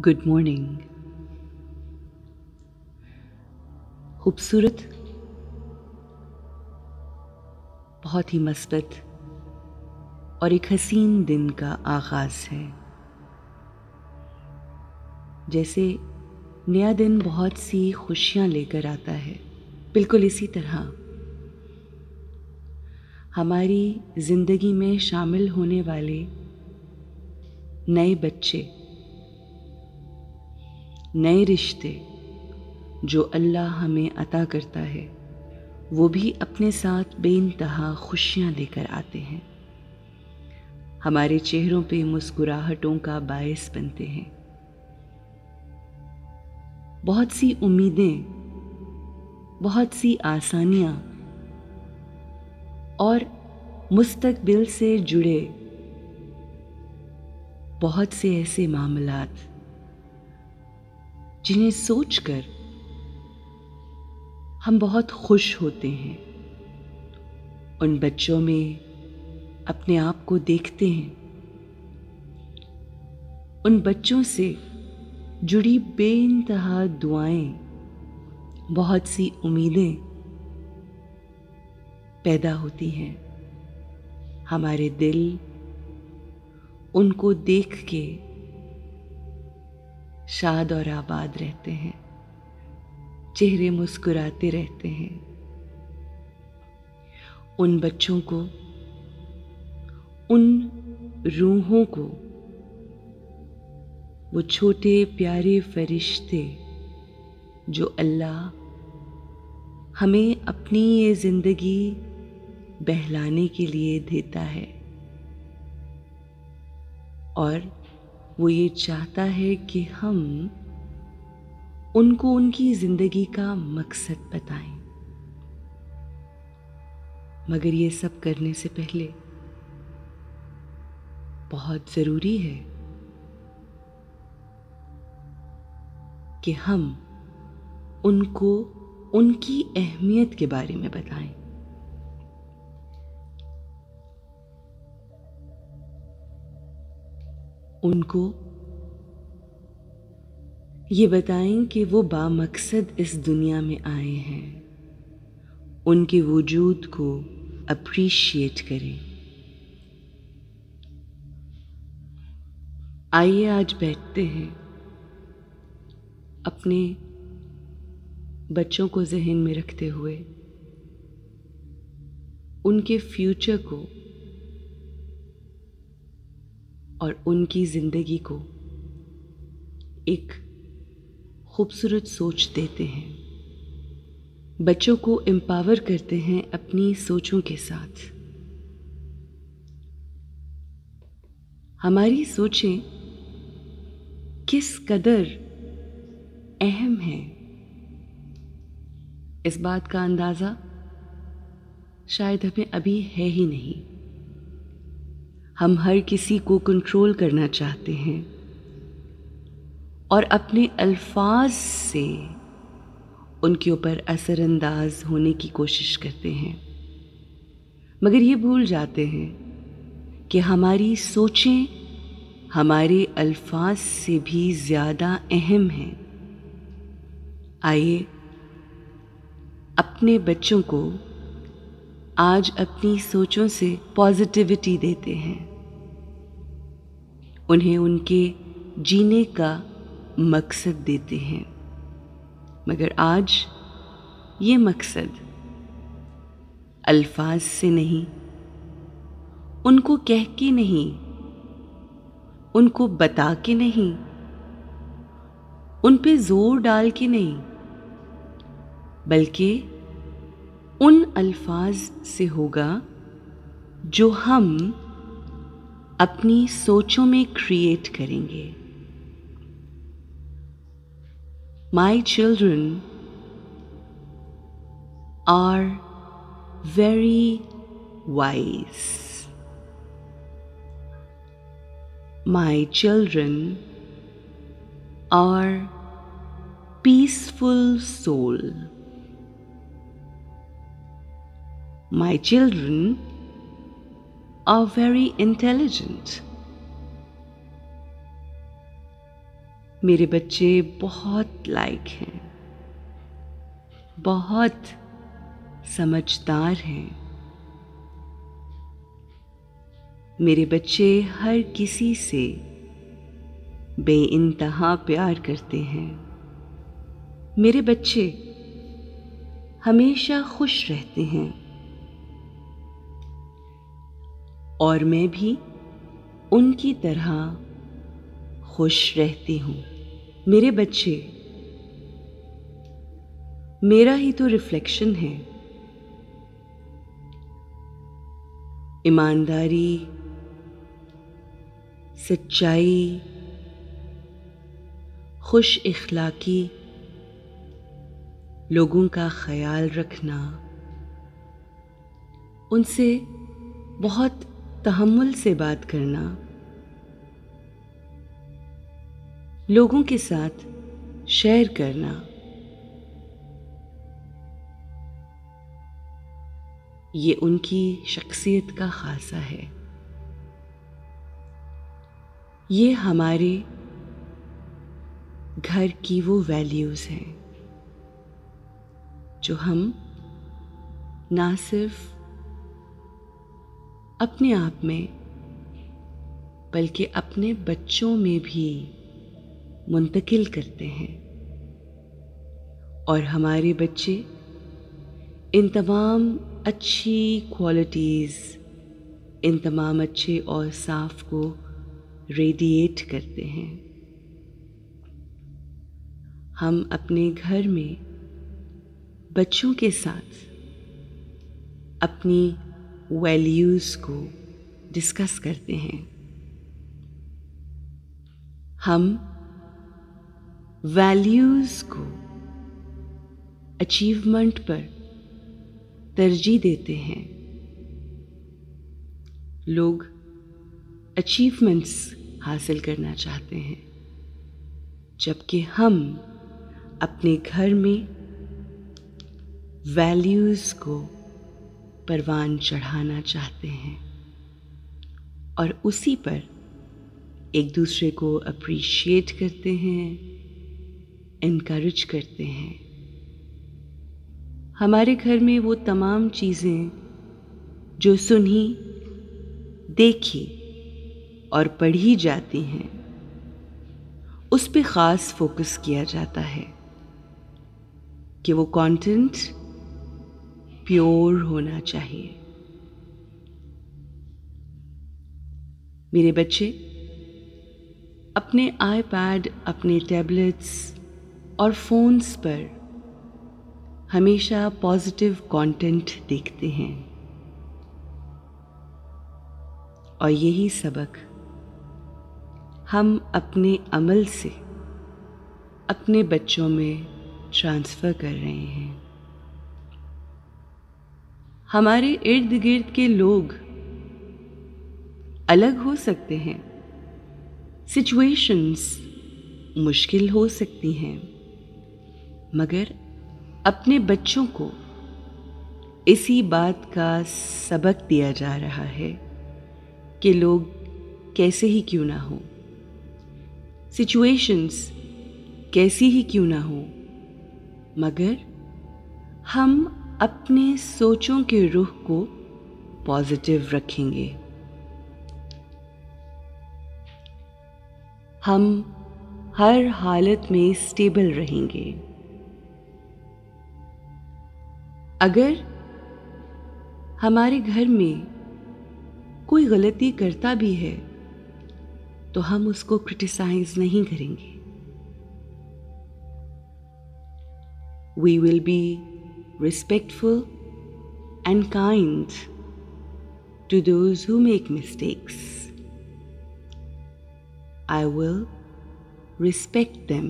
Good morning खूबसूरत, बहुत ही मस्बत और एक हसीन दिन का आगाज़ है। जैसे नया दिन बहुत सी खुशियाँ लेकर आता है। बिल्कुल इसी तरह। हमारी ज़िंदगी में शामिल होने वाले नए बच्चे नए रिश्ते जो अल्लाह हमें अता करता है, वो भी अपने साथ बेनतहा खुशियाँ लेकर आते हैं। हमारे चेहरों पे मुस्कुराहटों का बायस बनते हैं। बहुत सी उम्मीदें, बहुत सी आसानियाँ और मुस्तकबिल से जुड़े बहुत से ऐसे मामलात जिन्हें सोचकर हम बहुत खुश होते हैं। उन बच्चों में अपने आप को देखते हैं। उन बच्चों से जुड़ी बेनतहा दुआएँ, बहुत सी उम्मीदें पैदा होती हैं। हमारे दिल उनको देख के शाद और आबाद रहते हैं। चेहरे मुस्कुराते रहते हैं। उन बच्चों को, उन रूहों को, वो छोटे प्यारे फरिश्ते जो अल्लाह हमें अपनी ये ज़िंदगी बहलाने के लिए देता है। और वो ये चाहता है कि हम उनको उनकी ज़िंदगी का मकसद बताएँ। मगर ये सब करने से पहले बहुत ज़रूरी है कि हम उनको, उनकी अहमियत के बारे में बताएँ। उनको? ये बताएँ कि वो बामकसद इस दुनिया में आए हैं। उनके वजूद को अप्रिशिएट करें। आइए आज बैठते हैं। अपने बच्चों को जहन में रखते हुए। उनके फ्यूचर को और उनकी ज़िंदगी को एक खूबसूरत सोच देते हैं। बच्चों को एम्पावर करते हैं अपनी सोचों के साथ। हमारी सोचें किस कदर अहम है? इस बात का अंदाज़ा शायद हमें अभी है ही नहीं। हम हर किसी को कंट्रोल करना चाहते हैं। और अपने अल्फाज से उनके ऊपर असरअंदाज होने की कोशिश करते हैं। मगर ये भूल जाते हैं कि हमारी सोचें हमारे अल्फाज से भी ज़्यादा अहम हैं। आइए अपने बच्चों को आज अपनी सोचों से पॉजिटिविटी देते हैं। उन्हें उनके जीने का मकसद देते हैं। मगर आज ये मकसद अल्फाज से नहीं, उनको कह के नहीं, उनको बता के नहीं, उन पे ज़ोर डाल के नहीं, बल्कि उन अल्फाज से होगा, जो हम अपनी सोचों में क्रिएट करेंगे। My children are very wise my children are peaceful soul My children are very intelligent. मेरे बच्चे बहुत लायक हैं। बहुत समझदार हैं। मेरे बच्चे हर किसी से बे इंतहा प्यार करते हैं। मेरे बच्चे हमेशा खुश रहते हैं। और मैं भी उनकी तरह खुश रहती हूँ। मेरे बच्चे, मेरा ही तो रिफ्लेक्शन है। ईमानदारी, सच्चाई, खुश इखलाकी, लोगों का ख्याल रखना, उनसे बहुत तहमुल से बात करना। लोगों के साथ शेयर करना। ये उनकी शख्सियत का खासा है। ये हमारे घर की वो वैल्यूज़ हैं, जो हम ना सिर्फ़ अपने आप में, बल्कि अपने बच्चों में भी मुंतकिल करते हैं। और हमारे बच्चे इन तमाम अच्छी क्वालिटीज़ इन तमाम अच्छे और साफ़ को रेडिएट करते हैं। हम अपने घर में बच्चों के साथ अपनी वैल्यूज़ को डिस्कस करते हैं। हम वैल्यूज़ को अचीवमेंट पर तरजीह देते हैं। लोग अचीवमेंट्स हासिल करना चाहते हैं, जबकि हम अपने घर में वैल्यूज़ को परवान चढ़ाना चाहते हैं। और उसी पर एक दूसरे को अप्रिशिएट करते हैं इनक्रेज करते हैं। हमारे घर में वो तमाम चीज़ें जो सुनी, देखी और पढ़ी जाती हैं, उस पे ख़ास फोकस किया जाता है कि वो कंटेंट प्योर होना चाहिए। मेरे बच्चे, अपने आईपैड अपने टैबलेट्स और फोन्स पर हमेशा पॉजिटिव कंटेंट देखते हैं। और यही सबक हम अपने अमल से अपने बच्चों में ट्रांसफ़र कर रहे हैं। हमारे इर्द गिर्द के लोग अलग हो सकते हैं। सिचुएशंस मुश्किल हो सकती हैं। मगर अपने बच्चों को इसी बात का सबक दिया जा रहा है कि लोग कैसे ही क्यों ना हो। सिचुएशंस कैसी ही क्यों ना हो। मगर हम अपने सोचों के रुख को पॉजिटिव रखेंगे। हम हर हालत में स्टेबल रहेंगे। अगर हमारे घर में कोई गलती करता भी है तो हम उसको क्रिटिसाइज नहीं करेंगे। We will be respectful and kind to those who make mistakes I will respect them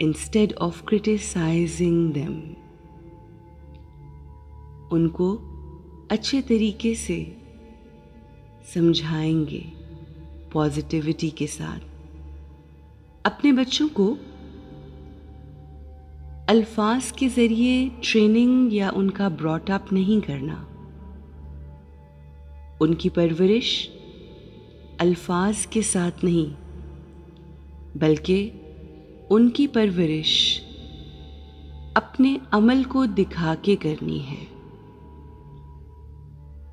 instead of criticizing them. उनको अच्छे तरीके से समझाएँगे पॉजिटिविटी के साथ अपने बच्चों को अल्फाज के ज़रिए ट्रेनिंग या उनका ब्रॉटअप नहीं करना। उनकी परवरिश अल्फाज के साथ नहीं, बल्कि उनकी परवरिश अपने अमल को दिखा के करनी है।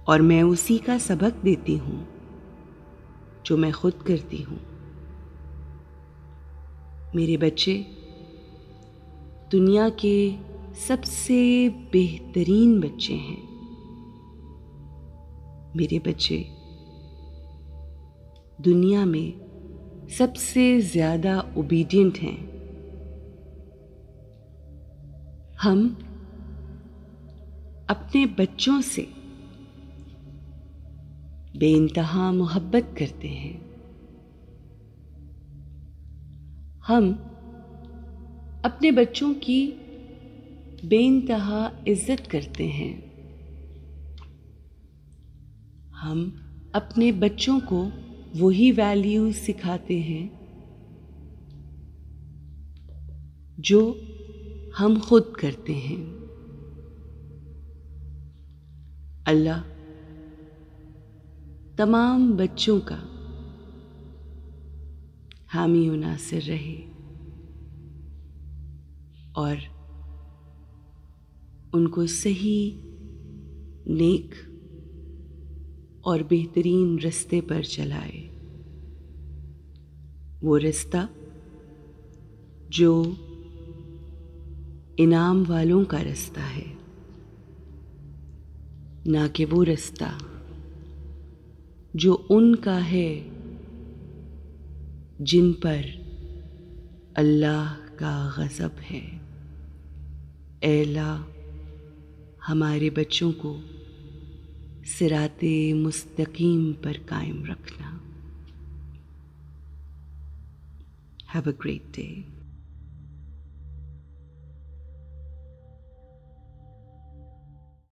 और मैं उसी का सबक देती हूँ, जो मैं खुद करती हूँ। मेरे बच्चे दुनिया के सबसे बेहतरीन बच्चे हैं। मेरे बच्चे, दुनिया में सबसे ज़्यादा ओबीडियंट हैं। हम अपने बच्चों से बेइंतहा मोहब्बत करते हैं। हम अपने बच्चों की बेइंतहा इज़्ज़त करते हैं। हम अपने बच्चों को वही वैल्यू सिखाते हैं जो हम खुद करते हैं। अल्लाह तमाम बच्चों का हामी नासिर रहे। और उनको सही, नेक और बेहतरीन रास्ते पर चलाए। वो रास्ता जो इनाम वालों का रास्ता है, ना कि वो रास्ता जो उनका है, जिन पर अल्लाह का गज़ब है। एला हमारे बच्चों को सिरात मुस्तकीम पर कायम रखना। Have a great day